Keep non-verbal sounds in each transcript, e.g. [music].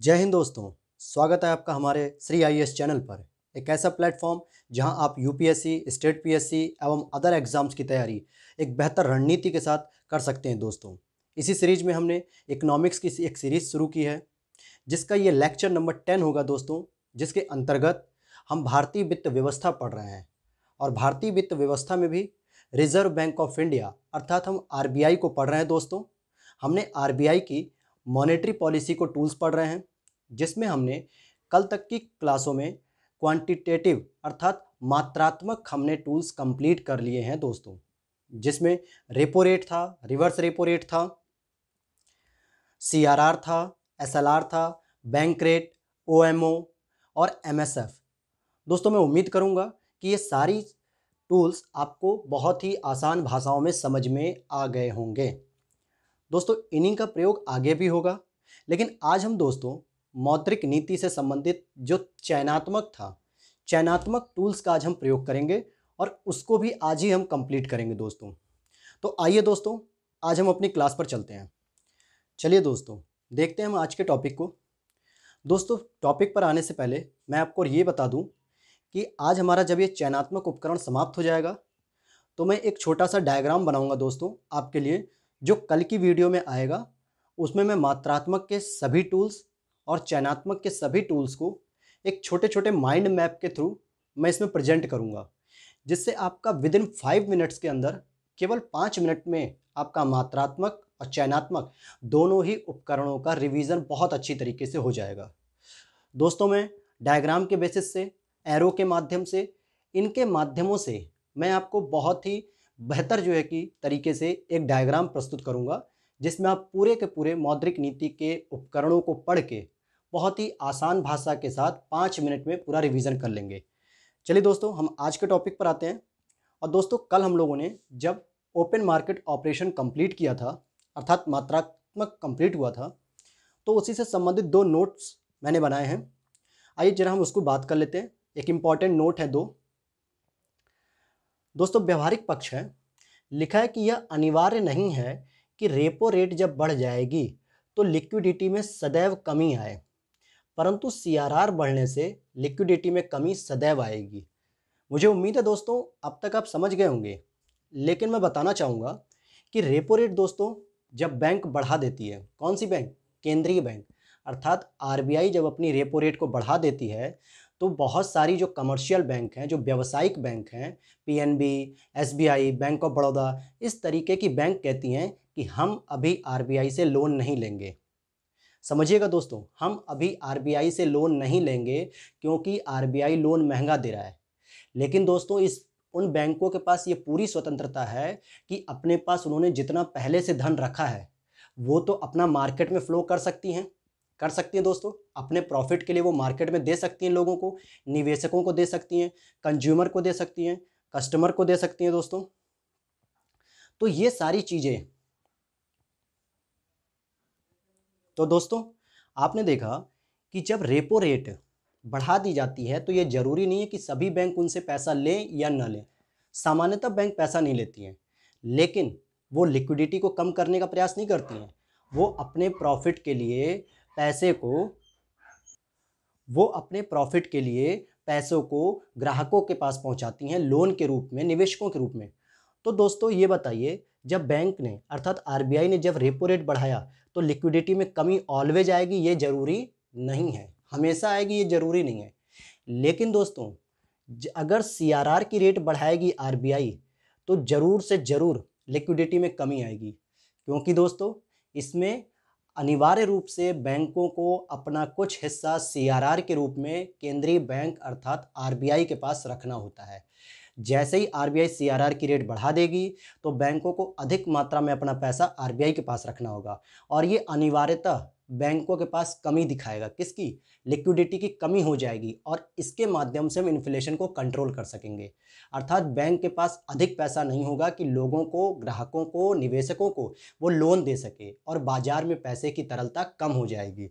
जय हिंद दोस्तों, स्वागत है आपका हमारे श्री आई चैनल पर। एक ऐसा प्लेटफॉर्म जहाँ आप यूपीएससी स्टेट पीएससी एवं अदर एग्ज़ाम्स की तैयारी एक बेहतर रणनीति के साथ कर सकते हैं दोस्तों। इसी सीरीज़ में हमने इकोनॉमिक्स की एक सीरीज़ शुरू की है, जिसका ये लेक्चर नंबर टेन होगा दोस्तों, जिसके अंतर्गत हम भारतीय वित्त व्यवस्था पढ़ रहे हैं और भारतीय वित्त व्यवस्था में भी रिज़र्व बैंक ऑफ़ इंडिया अर्थात हम आरबीआई को पढ़ रहे हैं दोस्तों। हमने आरबीआई की मॉनेटरी पॉलिसी को टूल्स पढ़ रहे हैं, जिसमें हमने कल तक की क्लासों में क्वांटिटेटिव अर्थात मात्रात्मक हमने टूल्स कंप्लीट कर लिए हैं दोस्तों, जिसमें रेपो रेट था, रिवर्स रेपो रेट था, सीआरआर था, एसएलआर था, बैंक रेट, ओएमओ और एमएसएफ। दोस्तों, मैं उम्मीद करूँगा कि ये सारी टूल्स आपको बहुत ही आसान भाषाओं में समझ में आ गए होंगे। दोस्तों, इनिंग का प्रयोग आगे भी होगा। लेकिन आज हम दोस्तों, मौद्रिक नीति से संबंधित जो चयनात्मक था, चयनात्मक टूल्स का आज हम प्रयोग करेंगे और उसको भी आज ही हम कंप्लीट करेंगे दोस्तों। तो आइए दोस्तों, आज हम अपनी क्लास पर चलते हैं। चलिए दोस्तों, देखते हैं हम आज के टॉपिक को। दोस्तों, टॉपिक पर आने से पहले मैं आपको ये बता दूँ कि आज हमारा जब ये चयनात्मक उपकरण समाप्त हो जाएगा तो मैं एक छोटा सा डायग्राम बनाऊँगा दोस्तों, आपके लिए जो कल की वीडियो में आएगा, उसमें मैं मात्रात्मक के सभी टूल्स और चयनात्मक के सभी टूल्स को एक छोटे छोटे माइंड मैप के थ्रू मैं इसमें प्रेजेंट करूँगा, जिससे आपका विद इन फाइव मिनट्स के अंदर केवल पाँच मिनट में आपका मात्रात्मक और चयनात्मक दोनों ही उपकरणों का रिवीजन बहुत अच्छी तरीके से हो जाएगा। दोस्तों, मैं डायग्राम के बेसिस से एरो के माध्यम से, इनके माध्यमों से मैं आपको बहुत ही बेहतर जो है कि तरीके से एक डायग्राम प्रस्तुत करूँगा, जिसमें आप पूरे के पूरे मौद्रिक नीति के उपकरणों को पढ़ के बहुत ही आसान भाषा के साथ पाँच मिनट में पूरा रिवीजन कर लेंगे। चलिए दोस्तों, हम आज के टॉपिक पर आते हैं। और दोस्तों, कल हम लोगों ने जब ओपन मार्केट ऑपरेशन कंप्लीट किया था, अर्थात मात्रात्मक कंप्लीट हुआ था तो उसी से संबंधित दो नोट्स मैंने बनाए हैं। आइए जरा हम उसको बात कर लेते हैं। एक इंपॉर्टेंट नोट है दो। दोस्तों, व्यवहारिक पक्ष है। लिखा है कि यह अनिवार्य नहीं है कि रेपो रेट जब बढ़ जाएगी तो लिक्विडिटी में सदैव कमी आए। परंतु सीआरआर बढ़ने से लिक्विडिटी में कमी सदैव आएगी। मुझे उम्मीद है दोस्तों, अब तक आप समझ गए होंगे। लेकिन मैं बताना चाहूँगा कि रेपो रेट दोस्तों, जब बैंक बढ़ा देती है, कौन सी बैंक? केंद्रीय बैंक। अर्थात आरबीआई जब अपनी रेपो रेट को बढ़ा देती है तो बहुत सारी जो कमर्शियल बैंक हैं, जो व्यावसायिक बैंक हैं PNB SBI Bank of Baroda इस तरीके की बैंक कहती हैं कि हम अभी आरबीआई से लोन नहीं लेंगे। समझिएगा दोस्तों, हम अभी आरबीआई से लोन नहीं लेंगे क्योंकि आरबीआई लोन महँगा दे रहा है। लेकिन दोस्तों, इस, उन बैंकों के पास ये पूरी स्वतंत्रता है कि अपने पास उन्होंने जितना पहले से धन रखा है, वो तो अपना मार्केट में फ्लो कर सकती हैं। कर सकती हैं दोस्तों, अपने प्रॉफिट के लिए वो मार्केट में दे सकती हैं लोगों को, निवेशकों को दे सकती हैं कंज्यूमर को दे सकती हैं कस्टमर को दे सकती हैं दोस्तों। तो ये सारी चीज़ें। तो दोस्तों, आपने देखा कि जब रेपो रेट बढ़ा दी जाती है तो ये ज़रूरी नहीं है कि सभी बैंक उनसे पैसा लें या ना लें। सामान्यतः बैंक पैसा नहीं लेती हैं, लेकिन वो लिक्विडिटी को कम करने का प्रयास नहीं करती हैं। वो अपने प्रॉफिट के लिए पैसे को, वो अपने प्रॉफिट के लिए पैसों को ग्राहकों के पास पहुंचाती हैं, लोन के रूप में, निवेशकों के रूप में। तो दोस्तों, ये बताइए, जब बैंक ने, अर्थात आरबीआई ने जब रेपो रेट बढ़ाया तो लिक्विडिटी में कमी ऑलवेज आएगी, ये ज़रूरी नहीं है। हमेशा आएगी, ये ज़रूरी नहीं है। लेकिन दोस्तों अगर सीआरआर की रेट बढ़ाएगी आरबीआई तो ज़रूर से ज़रूर लिक्विडिटी में कमी आएगी। क्योंकि दोस्तों, इसमें अनिवार्य रूप से बैंकों को अपना कुछ हिस्सा सीआरआर के रूप में केंद्रीय बैंक अर्थात आरबीआई के पास रखना होता है। जैसे ही आरबीआई सीआरआर की रेट बढ़ा देगी तो बैंकों को अधिक मात्रा में अपना पैसा आरबीआई के पास रखना होगा। और ये अनिवार्यतः बैंकों के पास कमी दिखाएगा, किसकी? लिक्विडिटी की कमी हो जाएगी और इसके माध्यम से हम इन्फ्लेशन को कंट्रोल कर सकेंगे। अर्थात बैंक के पास अधिक पैसा नहीं होगा कि लोगों को, ग्राहकों को, निवेशकों को वो लोन दे सके और बाज़ार में पैसे की तरलता कम हो जाएगी।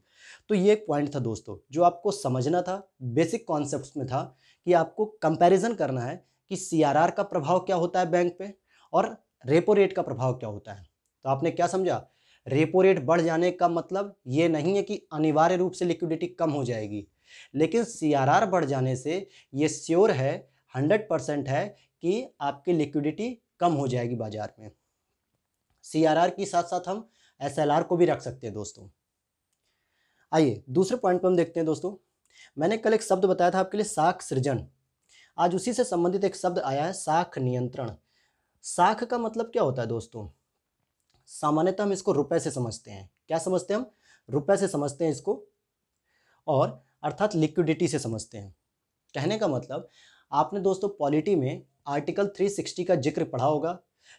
तो ये एक पॉइंट था दोस्तों, जो आपको समझना था, बेसिक कॉन्सेप्ट में था कि आपको कंपेरिजन करना है कि सीआरआर का प्रभाव क्या होता है बैंक पर और रेपो रेट का प्रभाव क्या होता है। तो आपने क्या समझा? रेपो रेट बढ़ जाने का मतलब ये नहीं है कि अनिवार्य रूप से लिक्विडिटी कम हो जाएगी। लेकिन सीआरआर बढ़ जाने से ये श्योर है हंड्रेड परसेंट है कि आपकी लिक्विडिटी कम हो जाएगी बाज़ार में। सीआरआर के साथ साथ हम एसएलआर को भी रख सकते हैं दोस्तों। आइए, दूसरे पॉइंट पर हम देखते हैं दोस्तों। मैंने कल एक शब्द बताया था आपके लिए, साख सृजन। आज उसी से संबंधित एक शब्द आया है, साख नियंत्रण। साख का मतलब क्या होता है दोस्तों? सामान्यतः हम इसको रुपए से समझते हैं। क्या समझते हैं हम? रुपए से समझते हैं इसको और अर्थात लिक्विडिटी से समझते हैं। कहने का मतलब आपने दोस्तों पॉलिटी में आर्टिकल 360 का ज़िक्र पढ़ा होगा,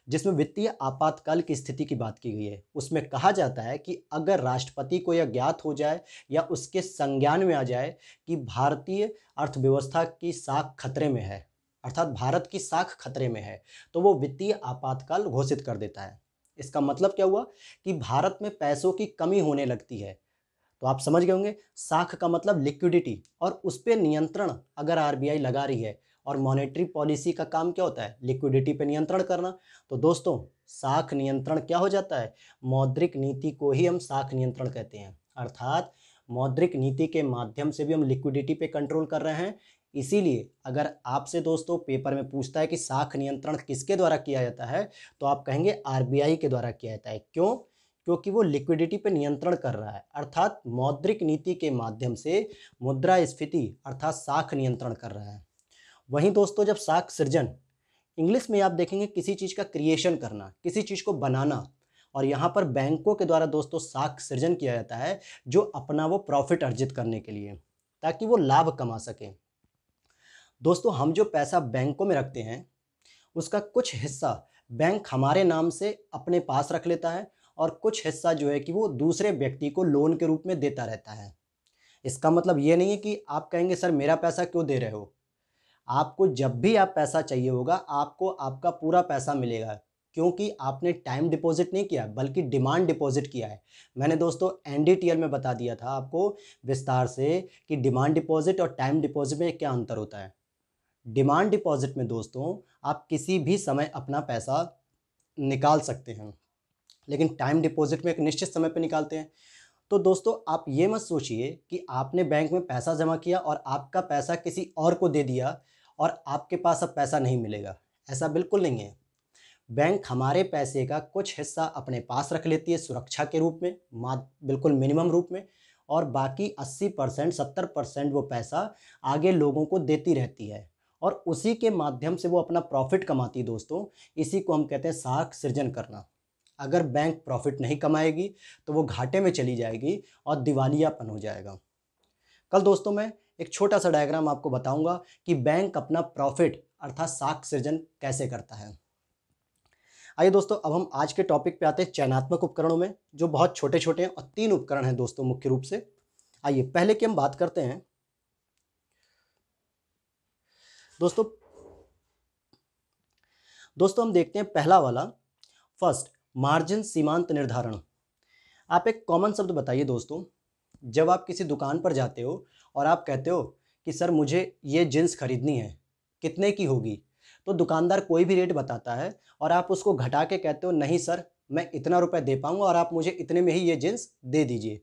जिसमें वित्तीय आपातकाल की स्थिति की बात की गई है। उसमें कहा जाता है कि अगर राष्ट्रपति को यह ज्ञात हो जाए या उसके संज्ञान में आ जाए कि भारतीय अर्थव्यवस्था की साख खतरे में है, अर्थात भारत की साख खतरे में है तो वो वित्तीय आपातकाल घोषित कर देता है। इसका मतलब क्या हुआ कि भारत में पैसों की कमी होने लगती है। तो आप समझ गए होंगे, साख का मतलब लिक्विडिटी और उस पर नियंत्रण अगर आरबीआई लगा रही है और मॉनेटरी पॉलिसी का काम क्या होता है? लिक्विडिटी पे नियंत्रण करना। तो दोस्तों, साख नियंत्रण क्या हो जाता है? मौद्रिक नीति को ही हम साख नियंत्रण कहते हैं। अर्थात मौद्रिक नीति के माध्यम से भी हम लिक्विडिटी पे कंट्रोल कर रहे हैं। इसीलिए अगर आपसे दोस्तों पेपर में पूछता है कि साख नियंत्रण किसके द्वारा किया जाता है तो आप कहेंगे आरबीआई के द्वारा किया जाता है। क्यों? क्योंकि वो लिक्विडिटी पे नियंत्रण कर रहा है। अर्थात मौद्रिक नीति के माध्यम से मुद्रा स्फीति अर्थात साख नियंत्रण कर रहा है। वहीं दोस्तों जब साख सृजन, इंग्लिश में आप देखेंगे किसी चीज़ का क्रिएशन करना, किसी चीज़ को बनाना, और यहाँ पर बैंकों के द्वारा दोस्तों साख सृजन किया जाता है, जो अपना वो प्रॉफिट अर्जित करने के लिए, ताकि वो लाभ कमा सकें। दोस्तों, हम जो पैसा बैंकों में रखते हैं, उसका कुछ हिस्सा बैंक हमारे नाम से अपने पास रख लेता है और कुछ हिस्सा जो है कि वो दूसरे व्यक्ति को लोन के रूप में देता रहता है। इसका मतलब ये नहीं है कि आप कहेंगे, सर, मेरा पैसा क्यों दे रहे हो? आपको जब भी आप पैसा चाहिए होगा, आपको आपका पूरा पैसा मिलेगा, क्योंकि आपने टाइम डिपॉजिट नहीं किया, बल्कि डिमांड डिपॉजिट किया है। मैंने दोस्तों, एनडीटीएल में बता दिया था आपको विस्तार से कि डिमांड डिपॉजिट और टाइम डिपॉजिट में क्या अंतर होता है। डिमांड डिपॉजिट में दोस्तों, आप किसी भी समय अपना पैसा निकाल सकते हैं, लेकिन टाइम डिपॉजिट में एक निश्चित समय पर निकालते हैं। तो दोस्तों, आप ये मत सोचिए कि आपने बैंक में पैसा जमा किया और आपका पैसा किसी और को दे दिया और आपके पास अब पैसा नहीं मिलेगा। ऐसा बिल्कुल नहीं है। बैंक हमारे पैसे का कुछ हिस्सा अपने पास रख लेती है सुरक्षा के रूप में मा बिल्कुल मिनिमम रूप में, और बाकी 80 परसेंट, सत्तर परसेंट वो पैसा आगे लोगों को देती रहती है। और उसी के माध्यम से वो अपना प्रॉफिट कमाती है दोस्तों। इसी को हम कहते हैं साख सृजन करना। अगर बैंक प्रॉफिट नहीं कमाएगी तो वो घाटे में चली जाएगी और दिवालियापन हो जाएगा। कल दोस्तों मैं एक छोटा सा डायग्राम आपको बताऊँगा कि बैंक अपना प्रॉफिट अर्थात साख सृजन कैसे करता है। आइए दोस्तों, अब हम आज के टॉपिक पे आते हैं चयनात्मक उपकरणों में, जो बहुत छोटे छोटे हैं और तीन उपकरण हैं दोस्तों मुख्य रूप से। आइए, पहले की हम बात करते हैं दोस्तों दोस्तों हम देखते हैं पहला वाला। फ़र्स्ट मार्जिन सीमांत निर्धारण। आप एक कॉमन शब्द बताइए दोस्तों। जब आप किसी दुकान पर जाते हो और आप कहते हो कि, सर, मुझे ये जींस खरीदनी है। कितने की होगी? तो दुकानदार कोई भी रेट बताता है और आप उसको घटा के कहते हो, नहीं सर, मैं इतना रुपए दे पाऊँगा और आप मुझे इतने में ही ये जींस दे दीजिए।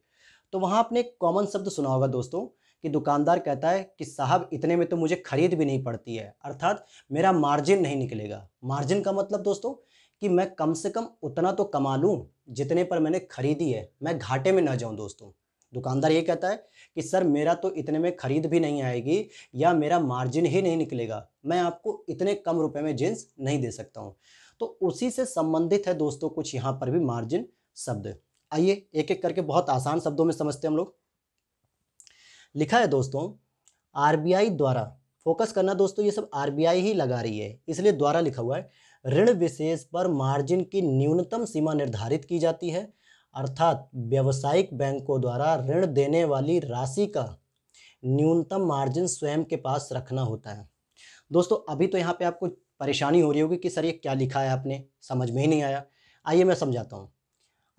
तो वहाँ आपने एक कॉमन शब्द सुना होगा दोस्तों। कि दुकानदार कहता है कि, साहब, इतने में तो मुझे खरीद भी नहीं पड़ती है। अर्थात मेरा मार्जिन नहीं निकलेगा। मार्जिन का मतलब दोस्तों कि मैं कम से कम उतना तो कमा लूँ जितने पर मैंने खरीदी है। मैं घाटे में ना जाऊँ दोस्तों। दुकानदार ये कहता है कि, सर, मेरा तो इतने में ख़रीद भी नहीं आएगी या मेरा मार्जिन ही नहीं निकलेगा। मैं आपको इतने कम रुपए में जींस नहीं दे सकता हूँ। तो उसी से संबंधित है दोस्तों कुछ यहाँ पर भी मार्जिन शब्द। आइए एक एक करके बहुत आसान शब्दों में समझते हैं हम लोग। लिखा है दोस्तों, आरबीआई द्वारा। फोकस करना दोस्तों, ये सब आरबीआई ही लगा रही है, इसलिए द्वारा लिखा हुआ है। ऋण विशेष पर मार्जिन की न्यूनतम सीमा निर्धारित की जाती है, अर्थात व्यावसायिक बैंकों द्वारा ऋण देने वाली राशि का न्यूनतम मार्जिन स्वयं के पास रखना होता है। दोस्तों, अभी तो यहाँ पे आपको परेशानी हो रही होगी कि सर ये क्या लिखा है आपने, समझ में ही नहीं आया। आइए मैं समझाता हूँ।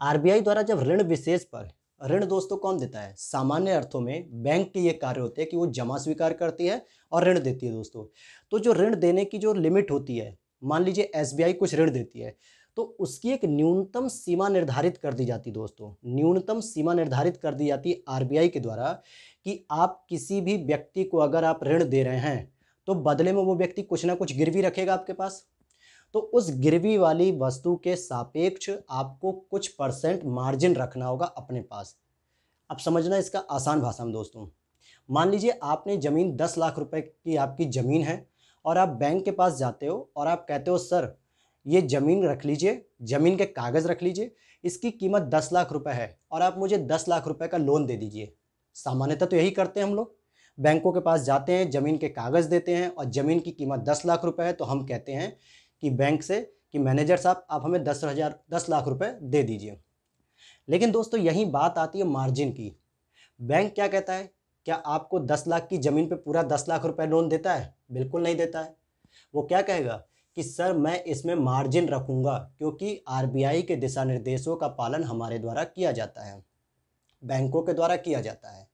आरबीआई द्वारा जब ऋण विशेष पर ऋण दोस्तों कौन देता है? सामान्य अर्थों में बैंक के ये कार्य होते हैं कि वो जमा स्वीकार करती है और ऋण देती है दोस्तों। तो जो ऋण देने की जो लिमिट होती है, मान लीजिए एसबीआई कुछ ऋण देती है तो उसकी एक न्यूनतम सीमा निर्धारित कर दी जाती दोस्तों। न्यूनतम सीमा निर्धारित कर दी जाती आरबीआई के द्वारा कि आप किसी भी व्यक्ति को अगर आप ऋण दे रहे हैं तो बदले में वो व्यक्ति कुछ ना कुछ गिरवी रखेगा आपके पास। तो उस गिरवी वाली वस्तु के सापेक्ष आपको कुछ परसेंट मार्जिन रखना होगा अपने पास। अब समझना इसका आसान भाषा में दोस्तों। मान लीजिए आपने ज़मीन दस लाख रुपए की आपकी ज़मीन है और आप बैंक के पास जाते हो और आप कहते हो, सर, ये ज़मीन रख लीजिए, ज़मीन के कागज़ रख लीजिए, इसकी कीमत दस लाख रुपए है और आप मुझे दस लाख रुपए का लोन दे दीजिए। सामान्यतः तो यही करते हैं हम लोग। बैंकों के पास जाते हैं, ज़मीन के कागज़ देते हैं और ज़मीन की कीमत दस लाख रुपए है तो हम कहते हैं कि बैंक से कि मैनेजर साहब, आप हमें दस हज़ार, दस लाख रुपए दे दीजिए। लेकिन दोस्तों, यही बात आती है मार्जिन की। बैंक क्या कहता है? क्या आपको दस लाख की ज़मीन पे पूरा दस लाख रुपए लोन देता है? बिल्कुल नहीं देता है। वो क्या कहेगा? कि सर, मैं इसमें मार्जिन रखूँगा, क्योंकि आरबीआई के दिशा निर्देशों का पालन हमारे द्वारा किया जाता है। बैंकों के द्वारा किया जाता है।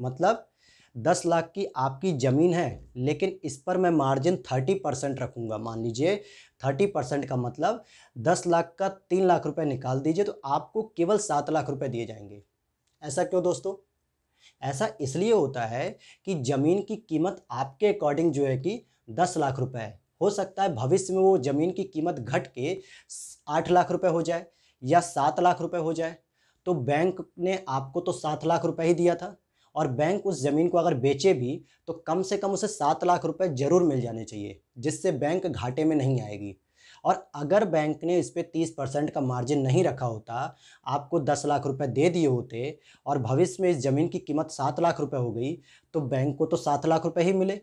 मतलब दस लाख की आपकी ज़मीन है, लेकिन इस पर मैं मार्जिन थर्टी परसेंट रखूँगा। मान लीजिए थर्टी परसेंट का मतलब दस लाख का तीन लाख रुपए निकाल दीजिए तो आपको केवल सात लाख रुपए दिए जाएँगे। ऐसा क्यों दोस्तों? ऐसा इसलिए होता है कि ज़मीन की कीमत आपके अकॉर्डिंग जो है कि दस लाख रुपए है। हो सकता है भविष्य में वो ज़मीन की कीमत घट के आठ लाख रुपए हो जाए या सात लाख रुपए हो जाए तो बैंक ने आपको तो सात लाख रुपए ही दिया था। और बैंक उस ज़मीन को अगर बेचे भी तो कम से कम उसे सात लाख रुपए ज़रूर मिल जाने चाहिए, जिससे बैंक घाटे में नहीं आएगी। और अगर बैंक ने इस पर तीस परसेंट का मार्जिन नहीं रखा होता, आपको दस लाख रुपए दे दिए होते और भविष्य में इस ज़मीन की कीमत सात लाख रुपए हो गई तो बैंक को तो सात लाख रुपए ही मिले।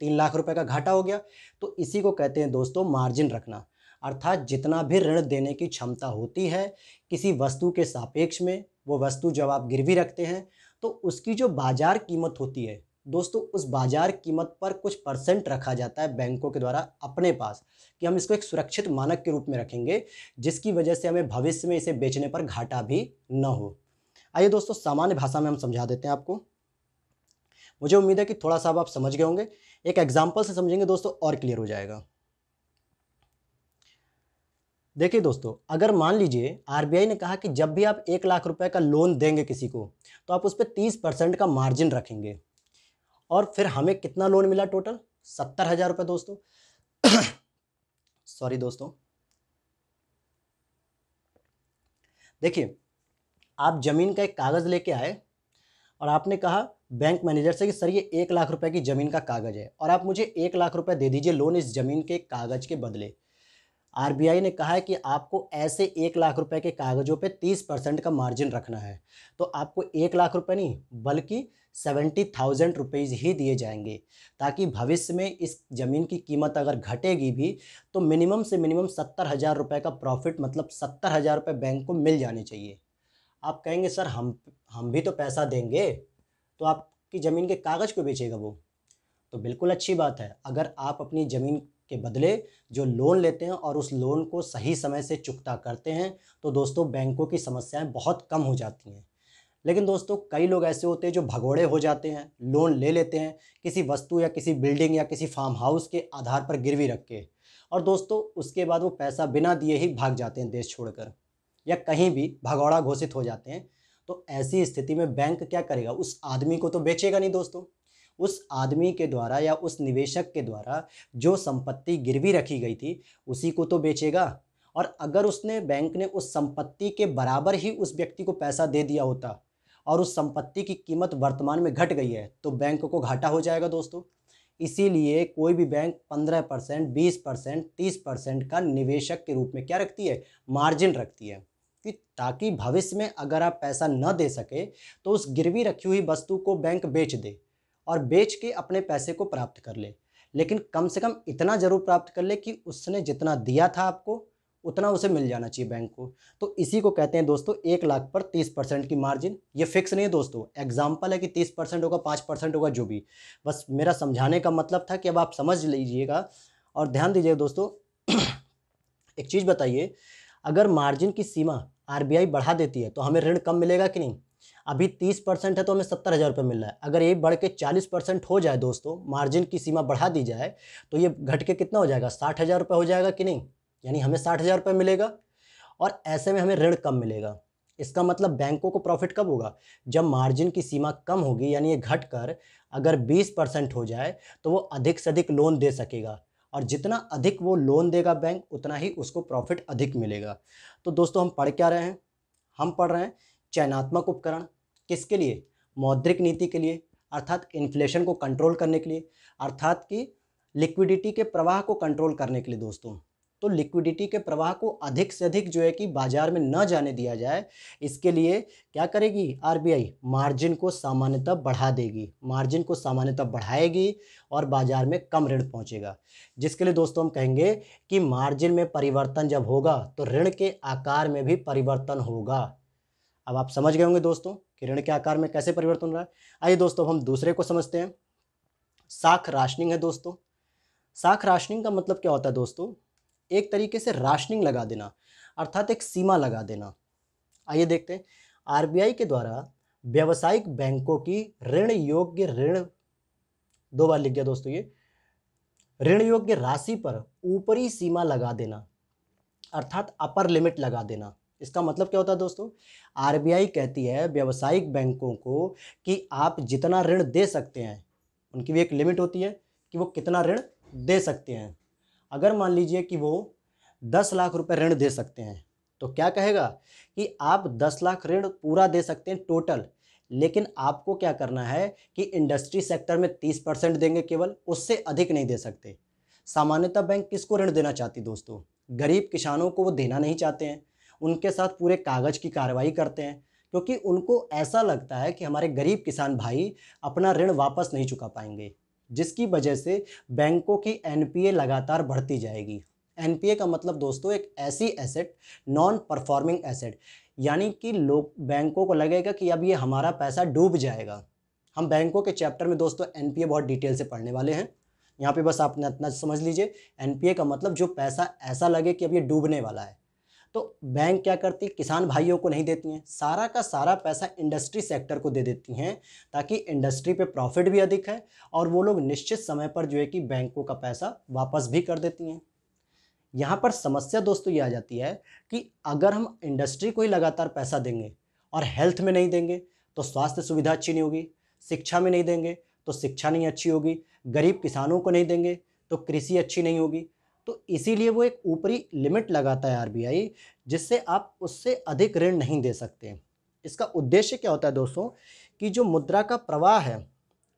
तीन लाख रुपए का घाटा हो गया। तो इसी को कहते हैं दोस्तों मार्जिन रखना। अर्थात जितना भी ऋण देने की क्षमता होती है, किसी वस्तु के सापेक्ष में, वो वस्तु जब आप गिरवी रखते हैं तो उसकी जो बाज़ार कीमत होती है, दोस्तों, उस बाज़ार कीमत पर कुछ परसेंट रखा जाता है बैंकों के द्वारा अपने पास कि हम इसको एक सुरक्षित मानक के रूप में रखेंगे, जिसकी वजह से हमें भविष्य में इसे बेचने पर घाटा भी न हो। आइए दोस्तों, सामान्य भाषा में हम समझा देते हैं आपको। मुझे उम्मीद है कि थोड़ा सा आप समझ गए होंगे। एक एग्ज़ाम्पल से समझेंगे, दोस्तों, और क्लियर हो जाएगा। देखिए दोस्तों, अगर मान लीजिए आरबीआई ने कहा कि जब भी आप एक लाख रुपए का लोन देंगे किसी को तो आप उस पर तीस परसेंट का मार्जिन रखेंगे। और फिर हमें कितना लोन मिला टोटल? सत्तर हज़ार रुपये दोस्तों। [coughs] सॉरी दोस्तों। देखिए, आप ज़मीन का एक कागज़ लेके आए और आपने कहा बैंक मैनेजर से कि, सर, ये एक लाख रुपए की ज़मीन का कागज़ है और आप मुझे एक लाख रुपए दे दीजिए लोन इस ज़मीन के कागज़ के बदले। आरबीआई ने कहा है कि आपको ऐसे एक लाख रुपए के कागज़ों पे तीस परसेंट का मार्जिन रखना है। तो आपको एक लाख रुपए नहीं, बल्कि सेवेंटी थाउज़ेंड रुपीज़ ही दिए जाएँगे। ताकि भविष्य में इस ज़मीन की कीमत अगर घटेगी भी तो मिनिमम से मिनिमम सत्तर हज़ार रुपये का प्रॉफिट मतलब सत्तर हज़ार रुपये बैंक को मिल जाने चाहिए। आप कहेंगे, सर, हम हम भी तो पैसा देंगे तो आपकी ज़मीन के कागज़ को बेचेगा वो? तो बिल्कुल अच्छी बात है। अगर आप अपनी ज़मीन के बदले जो लोन लेते हैं और उस लोन को सही समय से चुकता करते हैं तो दोस्तों बैंकों की समस्याएँ बहुत कम हो जाती हैं। लेकिन दोस्तों कई लोग ऐसे होते हैं जो भगोड़े हो जाते हैं लोन ले लेते हैं, किसी वस्तु या किसी बिल्डिंग या किसी फार्म हाउस के आधार पर गिरवी रख के और दोस्तों उसके बाद वो पैसा बिना दिए ही भाग जाते हैं देश छोड़कर या कहीं भी भगौड़ा घोषित हो जाते हैं। तो ऐसी स्थिति में बैंक क्या करेगा? उस आदमी को तो बेचेगा नहीं दोस्तों। उस आदमी के द्वारा या उस निवेशक के द्वारा जो संपत्ति गिरवी रखी गई थी, उसी को तो बेचेगा। और अगर उसने बैंक ने उस संपत्ति के बराबर ही उस व्यक्ति को पैसा दे दिया होता और उस संपत्ति की कीमत वर्तमान में घट गई है तो बैंक को घाटा हो जाएगा दोस्तों। इसीलिए कोई भी बैंक पंद्रह परसेंट, बीस परसेंट, तीस परसेंट का निवेशक के रूप में क्या रखती है? मार्जिन रखती है। कि ताकि भविष्य में अगर आप पैसा न दे सके तो उस गिरवी रखी हुई वस्तु को बैंक बेच दे। और बेच के अपने पैसे को प्राप्त कर ले। लेकिन कम से कम इतना ज़रूर प्राप्त कर ले कि उसने जितना दिया था आपको, उतना उसे मिल जाना चाहिए बैंक को। तो इसी को कहते हैं दोस्तों, एक लाख पर तीस परसेंट की मार्जिन। ये फिक्स नहीं है दोस्तों एग्ज़ाम्पल है कि तीस परसेंट होगा, पाँच परसेंट होगा, जो भी। बस मेरा समझाने का मतलब था कि अब आप समझ लीजिएगा और ध्यान दीजिएगा दोस्तों, एक चीज़ बताइए, अगर मार्जिन की सीमा आरबीआई बढ़ा देती है तो हमें ऋण कम मिलेगा कि नहीं? अभी तीस परसेंट है तो हमें सत्तर हज़ार रुपये मिल रहा है। अगर ये बढ़ के चालीस परसेंट हो जाए दोस्तों, मार्जिन की सीमा बढ़ा दी जाए तो ये घट के कितना हो जाएगा? साठ हज़ार रुपये हो जाएगा कि नहीं? यानी हमें साठ हज़ार रुपये मिलेगा और ऐसे में हमें ऋण कम मिलेगा। इसका मतलब बैंकों को प्रॉफिट कब होगा? जब मार्जिन की सीमा कम होगी, यानी ये घट कर अगर 20 परसेंट हो जाए तो वो अधिक से अधिक लोन दे सकेगा। और जितना अधिक वो लोन देगा बैंक, उतना ही उसको प्रॉफिट अधिक मिलेगा। तो दोस्तों, हम पढ़ क्या रहे हैं? हम पढ़ रहे हैं चयनात्मक उपकरण किसके लिए? मौद्रिक नीति के लिए, अर्थात इन्फ्लेशन को कंट्रोल करने के लिए, अर्थात कि लिक्विडिटी के प्रवाह को कंट्रोल करने के लिए दोस्तों। तो लिक्विडिटी के प्रवाह को अधिक से अधिक जो है कि बाज़ार में न जाने दिया जाए, इसके लिए क्या करेगी? आरबीआई मार्जिन को सामान्यतः बढ़ा देगी। मार्जिन को सामान्यतः बढ़ाएगी और बाज़ार में कम ऋण पहुंचेगा। जिसके लिए दोस्तों हम कहेंगे कि मार्जिन में परिवर्तन जब होगा तो ऋण के आकार में भी परिवर्तन होगा। अब आप समझ गए होंगे दोस्तों कि ऋण के आकार में कैसे परिवर्तन रहा है। आइए दोस्तों हम दूसरे को समझते हैं। साख राशनिंग है दोस्तों। साख राशनिंग का मतलब क्या होता है दोस्तों? एक तरीके से राशनिंग लगा देना, अर्थात एक सीमा लगा देना। आइए देखते हैं। आरबीआई के द्वारा व्यावसायिक बैंकों की ऋण योग्य ऋण, दो बार लिख गया दोस्तों ये, ऋण योग्य राशि पर ऊपरी सीमा लगा देना, अर्थात अपर लिमिट लगा देना। इसका मतलब क्या होता है दोस्तों? आरबीआई कहती है व्यावसायिक बैंकों को कि आप जितना ऋण दे सकते हैं, उनकी भी एक लिमिट होती है कि वो कितना ऋण दे सकते हैं। अगर मान लीजिए कि वो दस लाख रुपए ऋण दे सकते हैं तो क्या कहेगा कि आप दस लाख ऋण पूरा दे सकते हैं टोटल, लेकिन आपको क्या करना है कि इंडस्ट्री सेक्टर में तीस परसेंट देंगे केवल, उससे अधिक नहीं दे सकते। सामान्यतः बैंक किसको ऋण देना चाहती दोस्तों? गरीब किसानों को वो देना नहीं चाहते हैं। उनके साथ पूरे कागज़ की कार्रवाई करते हैं, क्योंकि उनको ऐसा लगता है कि हमारे गरीब किसान भाई अपना ऋण वापस नहीं चुका पाएँगे, जिसकी वजह से बैंकों की एनपीए लगातार बढ़ती जाएगी। एनपीए का मतलब दोस्तों, एक ऐसी एसेट नॉन परफॉर्मिंग एसेट यानी कि लोग, बैंकों को लगेगा कि अब ये हमारा पैसा डूब जाएगा। हम बैंकों के चैप्टर में, दोस्तों एनपीए बहुत डिटेल से पढ़ने वाले हैं। यहाँ पे बस आपने इतना समझ लीजिए। एनपीए का मतलब जो पैसा ऐसा लगे कि अब ये डूबने वाला है। तो बैंक क्या करती किसान भाइयों को नहीं देती हैं। सारा का सारा पैसा इंडस्ट्री सेक्टर को दे देती हैं ताकि इंडस्ट्री पे प्रॉफिट भी अधिक है और वो लोग निश्चित समय पर जो है कि बैंकों का पैसा वापस भी कर देती हैं। यहाँ पर समस्या दोस्तों ये आ जाती है कि अगर हम इंडस्ट्री को ही लगातार पैसा देंगे और हेल्थ में नहीं देंगे तो स्वास्थ्य सुविधा अच्छी नहीं होगी, शिक्षा में नहीं देंगे तो शिक्षा नहीं अच्छी होगी, गरीब किसानों को नहीं देंगे तो कृषि अच्छी नहीं होगी तो इसीलिए वो एक ऊपरी लिमिट लगाता है आरबीआई, जिससे आप उससे अधिक ऋण नहीं दे सकते। इसका उद्देश्य क्या होता है दोस्तों? कि जो मुद्रा का प्रवाह है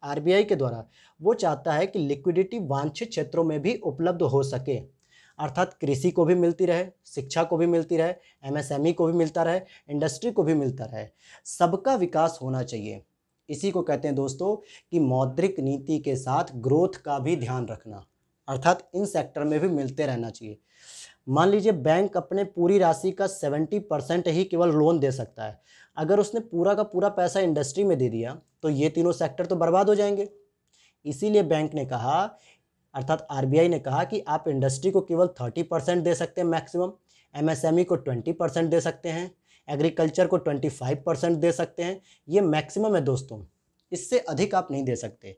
आरबीआई के द्वारा, वो चाहता है कि लिक्विडिटी वांछित क्षेत्रों में भी उपलब्ध हो सके। अर्थात कृषि को भी मिलती रहे, शिक्षा को भी मिलती रहे, एमएसएमई को भी मिलता रहे, इंडस्ट्री को भी मिलता रहे। सबका विकास होना चाहिए। इसी को कहते हैं दोस्तों कि मौद्रिक नीति के साथ ग्रोथ का भी ध्यान रखना। अर्थात इन सेक्टर में भी मिलते रहना चाहिए। मान लीजिए बैंक अपने पूरी राशि का सेवेंटी परसेंट ही केवल लोन दे सकता है। अगर उसने पूरा का पूरा पैसा इंडस्ट्री में दे दिया तो ये तीनों सेक्टर तो बर्बाद हो जाएँगे। इसीलिए बैंक ने कहा, अर्थात आरबीआई ने कहा कि आप इंडस्ट्री को केवल थर्टी परसेंट दे सकते हैं मैक्सिमम एमएसएमई को ट्वेंटी परसेंट दे सकते हैं एग्रीकल्चर को ट्वेंटी फाइव परसेंट दे सकते हैं। ये मैक्सिमम है दोस्तों, इससे अधिक आप नहीं दे सकते।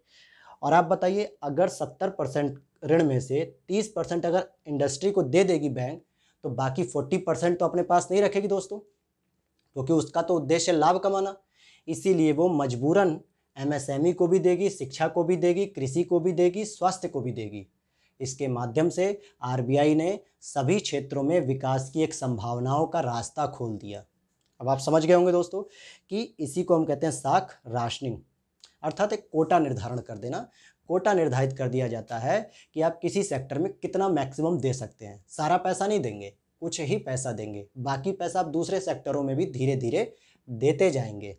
और आप बताइए, अगर सत्तर परसेंट ऋण में से तीस परसेंट अगर इंडस्ट्री को दे देगी बैंक तो बाकी फोर्टी परसेंट तो अपने पास नहीं रखेगी दोस्तों, क्योंकि उसका तो उद्देश्य लाभ कमाना। इसीलिए वो मजबूरन एमएसएमई को भी देगी, शिक्षा को भी देगी, कृषि को भी देगी, स्वास्थ्य को भी देगी। इसके माध्यम से आरबीआई ने सभी क्षेत्रों में विकास की एक संभावनाओं का रास्ता खोल दिया। अब आप समझ गए होंगे दोस्तों कि इसी को हम कहते हैं साख राशनिंग, अर्थात एक कोटा निर्धारण कर देना। कोटा निर्धारित कर दिया जाता है कि आप किसी सेक्टर में कितना मैक्सिमम दे सकते हैं। सारा पैसा नहीं देंगे, कुछ ही पैसा देंगे। बाकी पैसा आप दूसरे सेक्टरों में भी धीरे धीरे देते जाएँगे।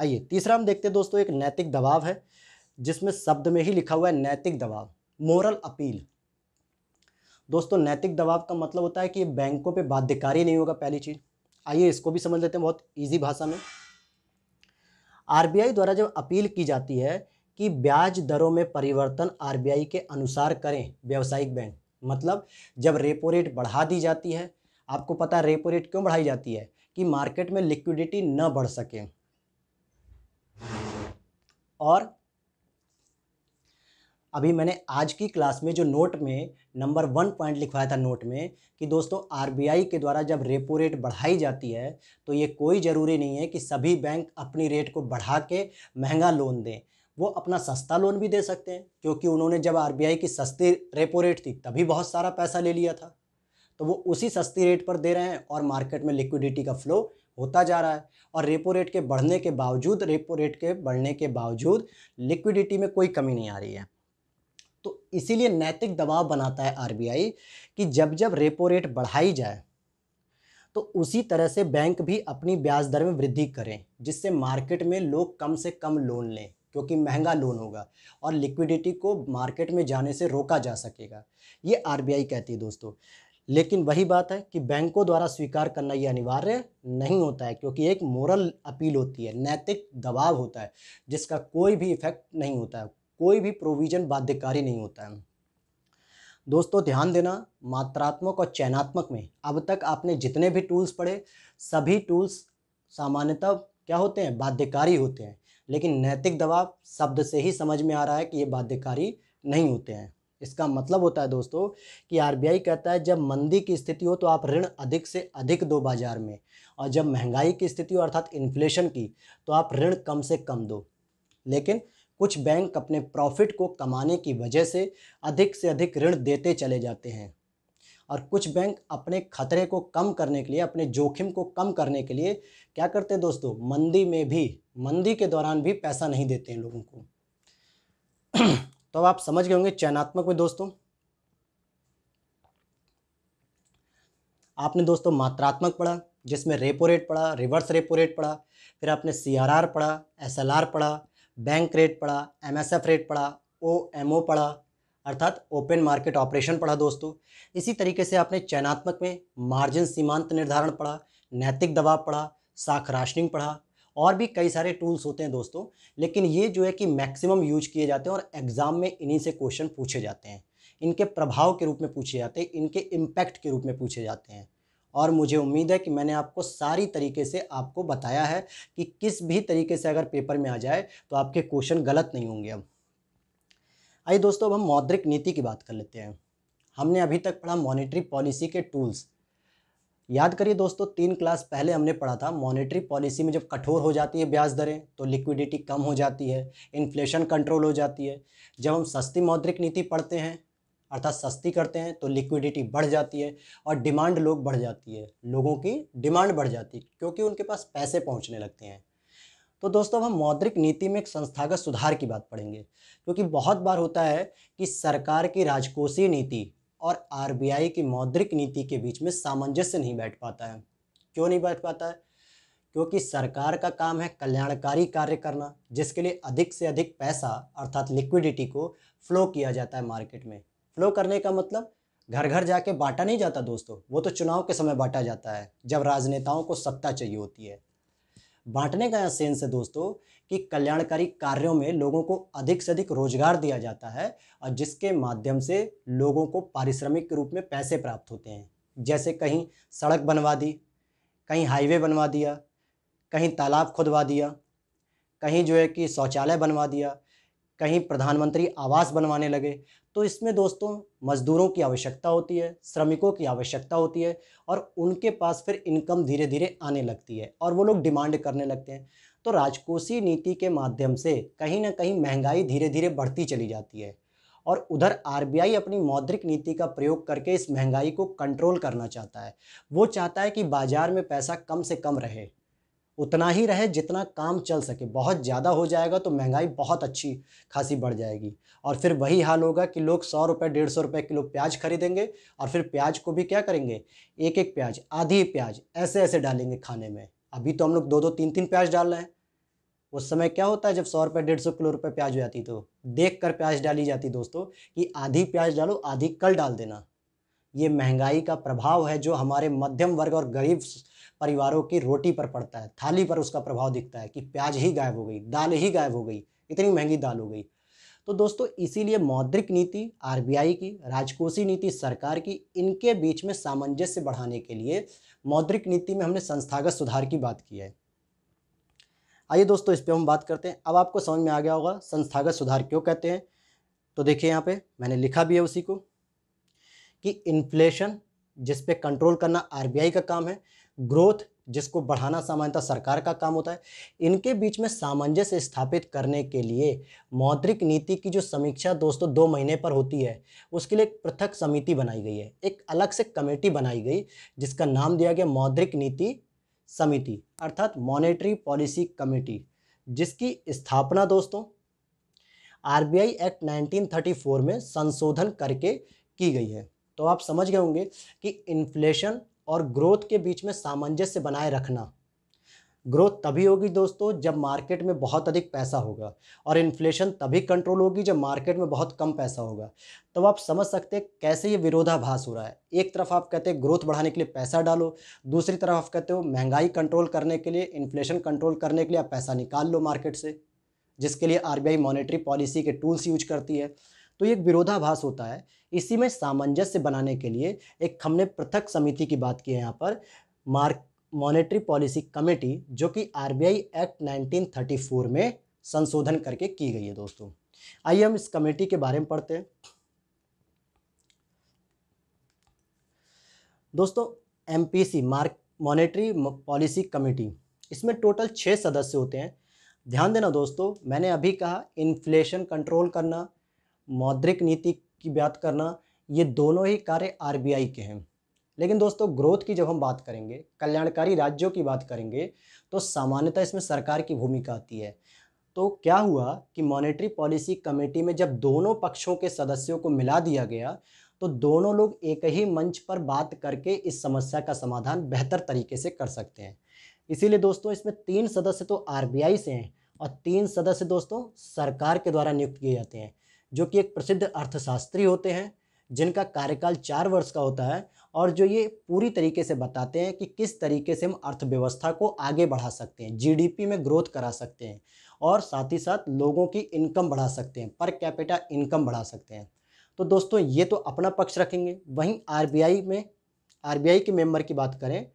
आइए, तीसरा हम देखते हैं दोस्तों, एक नैतिक दबाव है, जिसमें शब्द में ही लिखा हुआ है नैतिक दबाव मोरल अपील दोस्तों, नैतिक दबाव का मतलब होता है कि बैंकों पे बाध्यकारी नहीं होगा, पहली चीज़। आइए, इसको भी समझ लेते हैं बहुत इजी भाषा में। आरबीआई द्वारा जब अपील की जाती है कि ब्याज दरों में परिवर्तन आरबीआई के अनुसार करें, व्यावसायिक बैंक। मतलब जब रेपो रेट बढ़ा दी जाती है, आपको पता है रेपो रेट क्यों बढ़ाई जाती है? कि मार्केट में लिक्विडिटी न बढ़ सके। और अभी मैंने आज की क्लास में जो नोट में, नंबर वन पॉइंट लिखवाया था नोट में, कि दोस्तों, आरबीआई के द्वारा जब रेपो रेट बढ़ाई जाती है तो ये कोई ज़रूरी नहीं है कि सभी बैंक अपनी रेट को बढ़ा के महँगा लोन दें। वो अपना सस्ता लोन भी दे सकते हैं, क्योंकि उन्होंने जब आरबीआई की सस्ती रेपो रेट थी, तभी बहुत सारा पैसा ले लिया था। तो वो उसी सस्ती रेट पर दे रहे हैं और मार्केट में लिक्विडिटी का फ्लो होता जा रहा है। और रेपो रेट के बढ़ने के बावजूद रेपो रेट के बढ़ने के बावजूद लिक्विडिटी में कोई कमी नहीं आ रही है। तो इसीलिए नैतिक दबाव बनाता है आरबीआई कि जब जब रेपो रेट बढ़ाई जाए तो उसी तरह से बैंक भी अपनी ब्याज दर में वृद्धि करें, जिससे मार्केट में लोग कम से कम लोन लें। क्योंकि महँगा लोन होगा और लिक्विडिटी को मार्केट में जाने से रोका जा सकेगा। ये आरबीआई कहती है दोस्तों। लेकिन वही बात है कि बैंकों द्वारा स्वीकार करना ये अनिवार्य नहीं होता है, क्योंकि एक मोरल अपील होती है, नैतिक दबाव होता है, जिसका कोई भी इफ़ेक्ट नहीं होता है, कोई भी प्रोविज़न बाध्यकारी नहीं होता है। दोस्तों, ध्यान देना, मात्रात्मक और चयनात्मक में, अब तक आपने जितने भी टूल्स पढ़े, सभी टूल्स सामान्यतः क्या होते हैं? बाध्यकारी होते हैं। लेकिन नैतिक दबाव शब्द से ही समझ में आ रहा है कि ये बाध्यकारी नहीं होते हैं। इसका मतलब होता है दोस्तों कि आरबीआई कहता है, जब मंदी की स्थिति हो तो आप ऋण अधिक से अधिक दो बाज़ार में, और जब महँगाई की स्थिति हो अर्थात इन्फ्लेशन की तो आप ऋण कम से कम दो। लेकिन कुछ बैंक अपने प्रॉफिट को कमाने की वजह से अधिक से अधिक ऋण देते चले जाते हैं। और कुछ बैंक अपने खतरे को कम करने के लिए, अपने जोखिम को कम करने के लिए क्या करते हैं दोस्तों? मंदी में भी, मंदी के दौरान भी पैसा नहीं देते हैं लोगों को। [clears throat] तो अब आप समझ गए होंगे चयनात्मक में दोस्तों। आपने दोस्तों मात्रात्मक पढ़ा, जिसमें रेपो रेट पढ़ा, रिवर्स रेपो रेट पढ़ा, फिर आपने सीआरआर पढ़ा, एसएलआर पढ़ा, बैंक रेट पढ़ा, एमएसएफ रेट पढ़ा ओ पढ़ा अर्थात ओपन मार्केट ऑपरेशन पढ़ा दोस्तों। इसी तरीके से आपने चयनात्मक में मार्जिन सीमांत निर्धारण पढ़ा, नैतिक दबाव पढ़ा, साख राशनिंग पढ़ा, और भी कई सारे टूल्स होते हैं दोस्तों। लेकिन ये जो है कि मैक्सिमम यूज़ किए जाते हैं और एग्ज़ाम में इन्हीं से क्वेश्चन पूछे जाते हैं। इनके प्रभाव के रूप में पूछे जाते हैं, इनके इम्पैक्ट के रूप में पूछे जाते हैं। और मुझे उम्मीद है कि मैंने आपको सारी तरीके से आपको बताया है कि किस भी तरीके से अगर पेपर में आ जाए तो आपके क्वेश्चन गलत नहीं होंगे अब। आइए दोस्तों, अब हम मौद्रिक नीति की बात कर लेते हैं। हमने अभी तक पढ़ा मॉनेटरी पॉलिसी के टूल्स याद करिए दोस्तों, तीन क्लास पहले हमने पढ़ा था मॉनेटरी पॉलिसी में जब कठोर हो जाती है ब्याज दरें तो लिक्विडिटी कम हो जाती है इन्फ्लेशन कंट्रोल हो जाती है। जब हम सस्ती मौद्रिक नीति पढ़ते हैं, अर्थात सस्ती करते हैं तो लिक्विडिटी बढ़ जाती है और डिमांड लोग बढ़ जाती है। लोगों की डिमांड बढ़ जाती है, क्योंकि उनके पास पैसे पहुँचने लगते हैं। तो दोस्तों हम मौद्रिक नीति में एक संस्थागत सुधार की बात पढ़ेंगे, क्योंकि बहुत बार होता है कि सरकार की राजकोषीय नीति और आरबीआई की मौद्रिक नीति के बीच में सामंजस्य नहीं बैठ पाता है। क्यों नहीं बैठ पाता है? क्योंकि सरकार का काम है कल्याणकारी कार्य करना, जिसके लिए अधिक से अधिक पैसा, अर्थात लिक्विडिटी को फ्लो किया जाता है मार्केट में। फ्लो करने का मतलब घर घर जाके बांटा नहीं जाता दोस्तों, वो तो चुनाव के समय बांटा जाता है, जब राजनेताओं को सत्ता चाहिए होती है। बांटने का सेंस है दोस्तों कि कल्याणकारी कार्यों में लोगों को अधिक से अधिक रोज़गार दिया जाता है और जिसके माध्यम से लोगों को पारिश्रमिक के रूप में पैसे प्राप्त होते हैं। जैसे कहीं सड़क बनवा दी, कहीं हाईवे बनवा दिया, कहीं तालाब खुदवा दिया, कहीं जो है कि शौचालय बनवा दिया, कहीं प्रधानमंत्री आवास बनवाने लगे। तो इसमें दोस्तों मज़दूरों की आवश्यकता होती है, श्रमिकों की आवश्यकता होती है और उनके पास फिर इनकम धीरे धीरे आने लगती है और वो लोग डिमांड करने लगते हैं। तो राजकोषीय नीति के माध्यम से कहीं ना कहीं महँगाई धीरे धीरे बढ़ती चली जाती है और उधर आरबीआई अपनी मौद्रिक नीति का प्रयोग करके इस महँगाई को कंट्रोल करना चाहता है। वो चाहता है कि बाज़ार में पैसा कम से कम रहे। उतना ही रहे जितना काम चल सके। बहुत ज़्यादा हो जाएगा तो महँगाई बहुत अच्छी खासी बढ़ जाएगी। और फिर वही हाल होगा कि लोग सौ रुपये डेढ़ सौ रुपये किलो प्याज खरीदेंगे और फिर प्याज को भी क्या करेंगे? एक एक प्याज, आधी प्याज ऐसे ऐसे डालेंगे खाने में। अभी तो हम लोग दो दो तीन तीन प्याज डाल रहे हैं। उस समय क्या होता है जब सौ रुपये डेढ़ सौ किलो रुपये प्याज हो जाती तो? देख कर प्याज डाली जाती दोस्तों कि आधी प्याज डालो, आधी कल डाल देना। ये महँगाई का प्रभाव है जो हमारे मध्यम वर्ग और गरीब परिवारों की रोटी पर पड़ता है, थाली पर उसका प्रभाव दिखता है कि प्याज ही गायब हो गई, दाल ही गायब हो गई, इतनी महँगी दाल हो गई। तो दोस्तों, इसीलिए मौद्रिक नीति आरबीआई की, राजकोषीय नीति, सरकार की, इनके बीच में सामंजस्य बढ़ाने के लिए मौद्रिक नीति में हमने संस्थागत सुधार की बात की है। आइए दोस्तों, इस पर हम बात करते हैं। अब आपको समझ में आ गया होगा, संस्थागत सुधार क्यों कहते हैं? तो देखिए यहाँ पे, मैंने लिखा भी है उसी को। कि इन्फ्लेशन जिस पे कंट्रोल करना आरबीआई का काम है ग्रोथ जिसको बढ़ाना सामान्यतः सरकार का काम होता है, इनके बीच में सामंजस्य स्थापित करने के लिए मौद्रिक नीति की जो समीक्षा दोस्तों दो महीने पर होती है, उसके लिए एक पृथक समिति बनाई गई है। एक अलग से कमेटी बनाई गई, जिसका नाम दिया गया मौद्रिक नीति समिति, अर्थात मॉनेटरी पॉलिसी कमेटी जिसकी स्थापना दोस्तों आरबीआई एक्ट 1934 में संशोधन करके की गई है। तो आप समझ गए होंगे कि इन्फ्लेशन और ग्रोथ के बीच में सामंजस्य बनाए रखना। ग्रोथ तभी होगी दोस्तों जब मार्केट में बहुत अधिक पैसा होगा और इन्फ्लेशन तभी कंट्रोल होगी जब मार्केट में बहुत कम पैसा होगा। तो आप समझ सकते हैं कैसे ये विरोधाभास हो रहा है। एक तरफ़ आप कहते हैं ग्रोथ बढ़ाने के लिए पैसा डालो, दूसरी तरफ़ आप कहते हो महँगाई कंट्रोल करने के लिए इन्फ्लेशन कंट्रोल करने के लिए आप पैसा निकाल लो मार्केट से, जिसके लिए आर मॉनेटरी पॉलिसी के टूल्स यूज़ करती है। तो ये एक विरोधाभास होता है। इसी में सामंजस्य बनाने के लिए एक हमने पृथक समिति की बात की है यहाँ पर, मार्क, मॉनेटरी पॉलिसी कमेटी, जो कि आरबीआई एक्ट 1934 में संशोधन करके की गई है दोस्तों। आइए हम इस कमेटी के बारे में पढ़ते हैं। दोस्तों MPC mark, monetary policy committee, इसमें टोटल छः सदस्य होते हैं। ध्यान देना दोस्तों, मैंने अभी कहा, इन्फ्लेशन कंट्रोल करना मौद्रिक नीति की बात करना, ये दोनों ही कार्य आरबीआई के हैं। लेकिन दोस्तों, ग्रोथ की जब हम बात करेंगे, कल्याणकारी राज्यों की बात करेंगे तो सामान्यतः इसमें सरकार की भूमिका आती है। तो क्या हुआ कि मॉनेटरी पॉलिसी कमेटी में जब दोनों पक्षों के सदस्यों को मिला दिया गया तो दोनों लोग एक ही मंच पर बात करके इस समस्या का समाधान बेहतर तरीके से कर सकते हैं। इसीलिए दोस्तों, इसमें तीन सदस्य तो आरबीआई से हैं और तीन सदस्य दोस्तों, सरकार के द्वारा नियुक्त किए जाते हैं। जो कि एक प्रसिद्ध अर्थशास्त्री होते हैं, जिनका कार्यकाल चार वर्ष का होता है और जो ये पूरी तरीके से बताते हैं कि किस तरीके से हम अर्थव्यवस्था को आगे बढ़ा सकते हैं जीडीपी में ग्रोथ करा सकते हैं और साथ ही साथ लोगों की इनकम बढ़ा सकते हैं पर कैपिटा इनकम बढ़ा सकते हैं। तो दोस्तों, ये तो अपना पक्ष रखेंगे। वहीं आरबीआई में आरबीआई के मेंबर की बात करें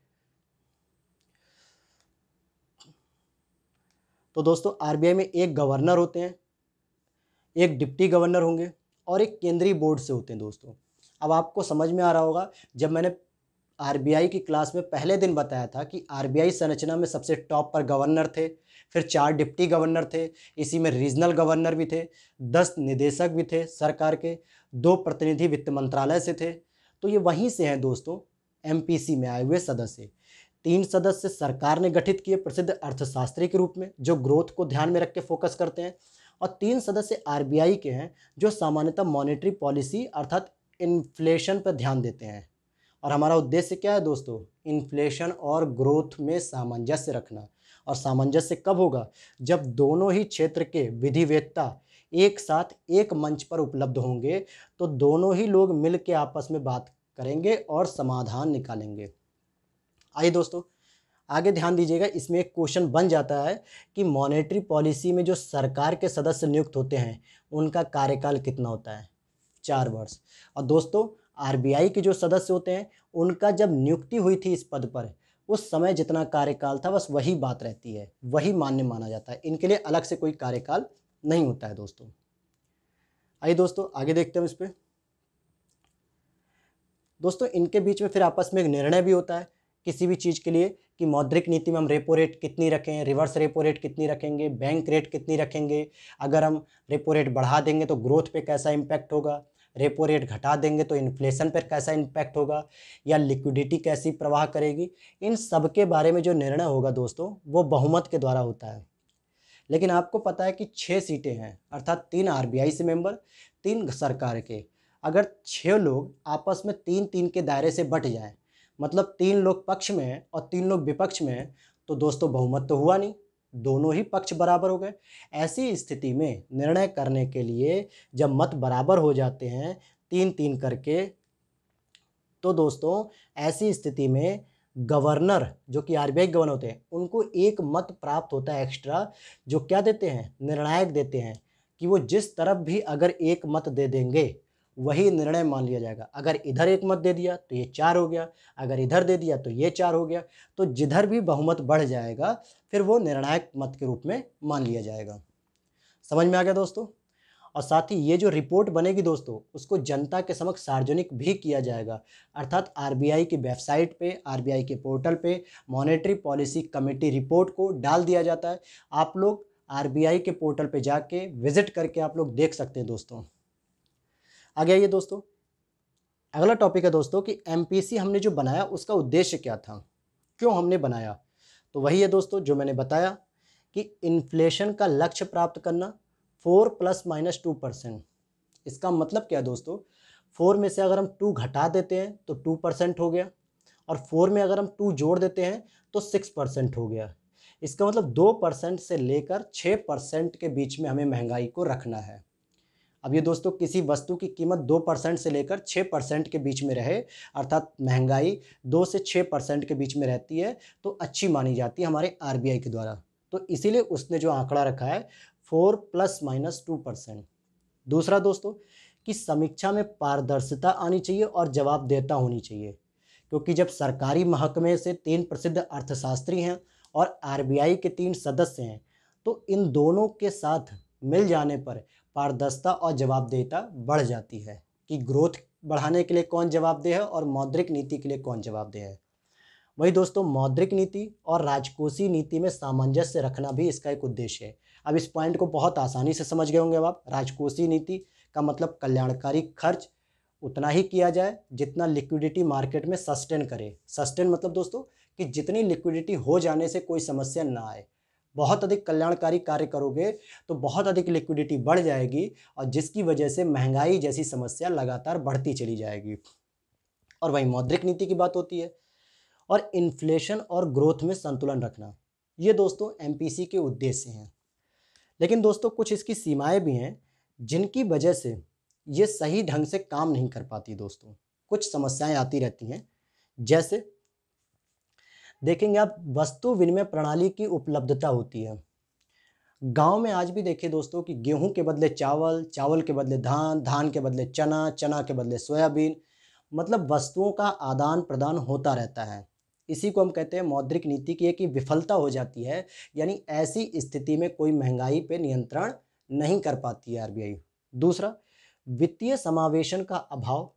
तो दोस्तों आरबीआई में एक गवर्नर होते हैं एक डिप्टी गवर्नर होंगे और एक केंद्रीय बोर्ड से होते हैं दोस्तों। अब आपको समझ में आ रहा होगा, जब मैंने आरबीआई की क्लास में पहले दिन बताया था कि आरबीआई संरचना में सबसे टॉप पर गवर्नर थे, फिर चार डिप्टी गवर्नर थे, इसी में रीजनल गवर्नर भी थे, दस निदेशक भी थे सरकार के, दो प्रतिनिधि वित्त मंत्रालय से थे। तो ये वहीं से हैं दोस्तों एमपीसी में आए हुए सदस्य। तीन सदस्य सरकार ने गठित किए प्रसिद्ध अर्थशास्त्री के रूप में, जो ग्रोथ को ध्यान में रख के फोकस करते हैं। और तीन सदस्य आरबीआई के हैं, जो सामान्यतः मॉनेटरी पॉलिसी अर्थात इन्फ्लेशन पर ध्यान देते हैं। और हमारा उद्देश्य क्या है दोस्तों? इन्फ्लेशन और ग्रोथ में सामंजस्य रखना। और सामंजस्य कब होगा? जब दोनों ही क्षेत्र के विधिवेत्ता एक साथ एक मंच पर उपलब्ध होंगे तो दोनों ही लोग मिल के आपस में बात करेंगे और समाधान निकालेंगे। आइए दोस्तों आगे ध्यान दीजिएगा, इसमें एक क्वेश्चन बन जाता है कि मॉनेटरी पॉलिसी में जो सरकार के सदस्य नियुक्त होते हैं, उनका कार्यकाल कितना होता है? चार वर्ष। और दोस्तों आरबीआई के जो सदस्य होते हैं, उनका जब नियुक्ति हुई थी इस पद पर, उस समय जितना कार्यकाल था, बस वही बात रहती है, वही मान्य माना जाता है। इनके लिए अलग से कोई कार्यकाल नहीं होता है दोस्तों। आइए दोस्तों, आगे देखते हैं इस पर दोस्तों, इनके बीच में फिर आपस में एक निर्णय भी होता है किसी भी चीज़ के लिए कि मौद्रिक नीति में हम रेपो रेट कितनी रखें, रिवर्स रेपो रेट कितनी रखेंगे, बैंक रेट कितनी रखेंगे, अगर हम रेपो रेट बढ़ा देंगे तो ग्रोथ पे कैसा इम्पैक्ट होगा, रेपो रेट घटा देंगे तो इन्फ्लेशन पर कैसा इम्पैक्ट होगा, या लिक्विडिटी कैसी प्रवाह करेगी, इन सब के बारे में जो निर्णय होगा दोस्तों, वो बहुमत के द्वारा होता है। लेकिन आपको पता है कि छः सीटें हैं, अर्थात तीन आरबीआई से मेंबर तीन सरकार के। अगर छः लोग आपस में तीन तीन के दायरे से बट जाएँ मतलब तीन लोग पक्ष में हैं और तीन लोग विपक्ष में हैं तो दोस्तों बहुमत तो हुआ नहीं। दोनों ही पक्ष बराबर हो गए। ऐसी स्थिति में निर्णय करने के लिए जब मत बराबर हो जाते हैं तीन तीन करके तो दोस्तों ऐसी स्थिति में गवर्नर, जो कि आरबीआई गवर्नर होते हैं, उनको एक मत प्राप्त होता है एक्स्ट्रा, जो क्या देते हैं? निर्णायक देते हैं कि वो जिस तरफ़ भी अगर एक मत दे देंगे वही निर्णय मान लिया जाएगा। अगर इधर एक मत दे दिया तो ये चार हो गया। अगर इधर दे दिया तो ये चार हो गया। तो जिधर भी बहुमत बढ़ जाएगा, फिर वो निर्णायक मत के रूप में मान लिया जाएगा। समझ में आ गया दोस्तों? और साथ ही ये जो रिपोर्ट बनेगी दोस्तों, उसको जनता के समक्ष सार्वजनिक भी किया जाएगा। अर्थात आरबीआई की वेबसाइट पे, आरबीआई के पोर्टल पे मॉनेटरी पॉलिसी कमेटी रिपोर्ट को डाल दिया जाता है। आप लोग आरबीआई के पोर्टल पे जाके विज़िट करके आप लोग देख सकते हैं दोस्तों। आगे आइए दोस्तों। अगला टॉपिक है दोस्तों कि एमपीसी हमने जो बनाया, उसका उद्देश्य क्या था? क्यों हमने बनाया? तो वही है दोस्तों जो मैंने बताया कि इन्फ्लेशन का लक्ष्य प्राप्त करना four plus minus two percent इसका मतलब क्या है दोस्तों? फोर में से अगर हम टू घटा देते हैं तो टू परसेंट हो गया। और फोर में अगर हम टू जोड़ देते हैं तो सिक्स परसेंट हो गया। इसका मतलब दो परसेंट से लेकर छः परसेंट के बीच में हमें महँगाई को रखना है। अब ये दोस्तों किसी वस्तु की कीमत दो परसेंट से लेकर छः परसेंट के बीच में रहे, अर्थात महँगाई दो से छः परसेंट के बीच में रहती है तो अच्छी मानी जाती है हमारे आरबीआई के द्वारा। तो इसीलिए उसने जो आंकड़ा रखा है, four plus minus two percent. दूसरा दोस्तों, कि समीक्षा में पारदर्शिता आनी चाहिए और जवाबदेहता होनी चाहिए, क्योंकि जब सरकारी महकमे से तीन प्रसिद्ध अर्थशास्त्री हैं और आरबीआई के तीन सदस्य हैं तो इन दोनों के साथ मिल जाने पर पारदर्शिता और जवाबदेहता बढ़ जाती है कि ग्रोथ बढ़ाने के लिए कौन जवाबदेह है और मौद्रिक नीति के लिए कौन जवाबदेह है। वही दोस्तों, मौद्रिक नीति और राजकोषीय नीति में सामंजस्य रखना भी इसका एक उद्देश्य है। अब इस पॉइंट को बहुत आसानी से समझ गए होंगे अब आप। राजकोषीय नीति का मतलब कल्याणकारी खर्च उतना ही किया जाए जितना लिक्विडिटी मार्केट में सस्टेन करे। सस्टेन मतलब दोस्तों कि जितनी लिक्विडिटी हो जाने से कोई समस्या ना आए। बहुत अधिक कल्याणकारी कार्य करोगे तो बहुत अधिक लिक्विडिटी बढ़ जाएगी और जिसकी वजह से महँगाई जैसी समस्या लगातार बढ़ती चली जाएगी। और वहीं मौद्रिक नीति की बात होती है। और इन्फ्लेशन और ग्रोथ में संतुलन रखना, ये दोस्तों एमपीसी के उद्देश्य हैं। लेकिन दोस्तों, कुछ इसकी सीमाएँ भी हैं, जिनकी वजह से ये सही ढंग से काम नहीं कर पाती दोस्तों। कुछ समस्याएँ आती रहती हैं, जैसे देखेंगे आप, वस्तु विनिमय प्रणाली की उपलब्धता होती है। गाँव में आज भी देखिए दोस्तों कि गेहूँ के बदले चावल चावल के बदले धान धान के बदले चना चना के बदले सोयाबीन मतलब वस्तुओं का आदान प्रदान होता रहता है। इसी को हम कहते हैं मौद्रिक नीति की एक विफलता हो जाती है, यानी ऐसी स्थिति में कोई महँगाई पे नियंत्रण नहीं कर पाती है आरबीआई दूसरा, वित्तीय समावेशन का अभाव,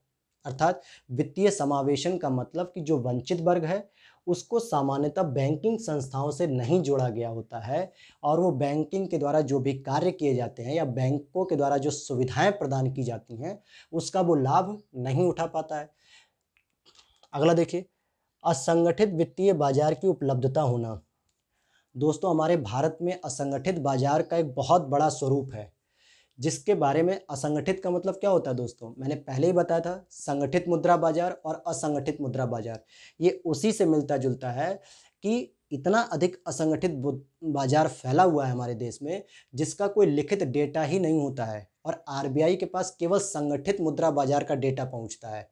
अर्थात वित्तीय समावेशन का मतलब कि जो वंचित वर्ग है उसको सामान्यतः बैंकिंग संस्थाओं से नहीं जोड़ा गया होता है और वो बैंकिंग के द्वारा जो भी कार्य किए जाते हैं या बैंकों के द्वारा जो सुविधाएँ प्रदान की जाती हैं, उसका वो लाभ नहीं उठा पाता है। अगला देखिए, असंगठित वित्तीय बाज़ार की उपलब्धता होना। दोस्तों, हमारे भारत में असंगठित बाज़ार का एक बहुत बड़ा स्वरूप है। जिसके बारे में असंगठित का मतलब क्या होता है दोस्तों? मैंने पहले ही बताया था, संगठित मुद्रा बाज़ार और असंगठित मुद्रा बाज़ार। ये उसी से मिलता जुलता है कि इतना अधिक असंगठित बाज़ार फैला हुआ है हमारे देश में, जिसका कोई लिखित डेटा ही नहीं होता है और आरबीआई के पास केवल संगठित मुद्रा बाज़ार का डेटा पहुँचता है।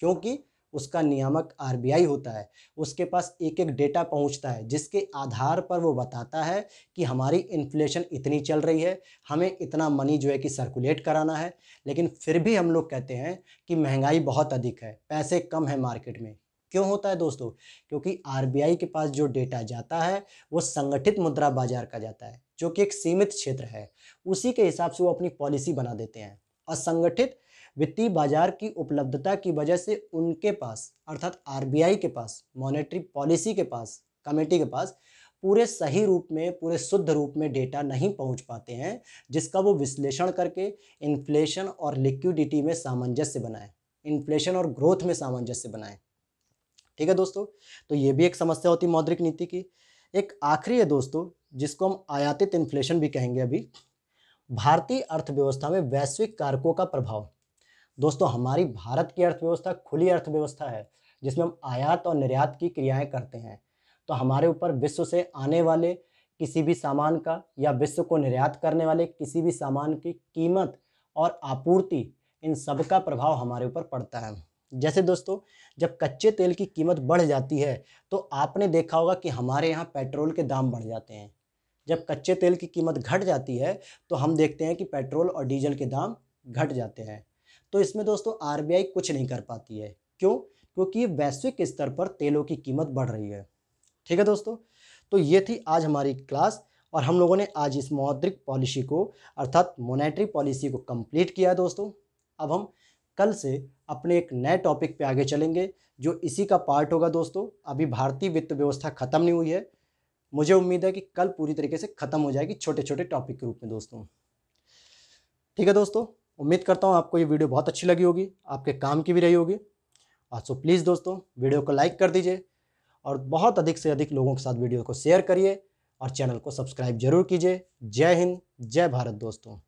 क्योंकि उसका नियामक आरबीआई होता है। उसके पास एक एक डेटा पहुँचता है, जिसके आधार पर वो बताता है कि हमारी इन्फ्लेशन इतनी चल रही है, हमें इतना मनी जो है कि सर्कुलेट कराना है। लेकिन फिर भी हम लोग कहते हैं कि महँगाई बहुत अधिक है, पैसे कम है मार्केट में। क्यों होता है दोस्तों? क्योंकि आरबीआई के पास जो डेटा जाता है, वो संगठित मुद्रा बाज़ार का जाता है, जो कि एक सीमित क्षेत्र है। उसी के हिसाब से वो अपनी पॉलिसी बना देते हैं। असंगठित वित्तीय बाज़ार की उपलब्धता की वजह से उनके पास, अर्थात आरबीआई के पास मॉनेटरी पॉलिसी के पास कमेटी के पास पूरे सही रूप में, पूरे शुद्ध रूप में डेटा नहीं पहुँच पाते हैं, जिसका वो विश्लेषण करके इन्फ्लेशन और लिक्विडिटी में सामंजस्य बनाए इन्फ्लेशन और ग्रोथ में सामंजस्य बनाए। ठीक है दोस्तों? तो ये भी एक समस्या होती मौद्रिक नीति की। एक आखिरी है दोस्तों, जिसको हम आयातित इन्फ्लेशन भी कहेंगे अभी, भारतीय अर्थव्यवस्था में वैश्विक कारकों का प्रभाव। दोस्तों, हमारी भारत की अर्थव्यवस्था खुली अर्थव्यवस्था है, जिसमें हम आयात और निर्यात की क्रियाएँ करते हैं। तो हमारे ऊपर विश्व से आने वाले किसी भी सामान का या विश्व को निर्यात करने वाले किसी भी सामान की कीमत और आपूर्ति, इन सब का प्रभाव हमारे ऊपर पड़ता है। जैसे दोस्तों, जब कच्चे तेल की कीमत बढ़ जाती है तो आपने देखा होगा कि हमारे यहाँ पेट्रोल के दाम बढ़ जाते हैं। जब कच्चे तेल की कीमत घट जाती है तो हम देखते हैं कि पेट्रोल और डीजल के दाम घट जाते हैं। तो इसमें दोस्तों आरबीआई कुछ नहीं कर पाती है। क्यों? क्योंकि वैश्विक स्तर पर तेलों की कीमत बढ़ रही है। ठीक है दोस्तों? तो ये थी आज हमारी क्लास और हम लोगों ने आज इस मौद्रिक पॉलिसी को, अर्थात मोनेटरी पॉलिसी को कंप्लीट किया है दोस्तों। अब हम कल से अपने एक नए टॉपिक पे आगे चलेंगे, जो इसी का पार्ट होगा दोस्तों। अभी भारतीय वित्त व्यवस्था ख़त्म नहीं हुई है। मुझे उम्मीद है कि कल पूरी तरीके से ख़त्म हो जाएगी छोटे छोटे टॉपिक के रूप में दोस्तों। ठीक है दोस्तों? उम्मीद करता हूँ आपको ये वीडियो बहुत अच्छी लगी होगी, आपके काम की भी रही होगी। और सो प्लीज़ दोस्तों, वीडियो को लाइक कर दीजिए और बहुत अधिक से अधिक लोगों के साथ वीडियो को शेयर करिए और चैनल को सब्सक्राइब ज़रूर कीजिए। जय हिंद, जय भारत दोस्तों।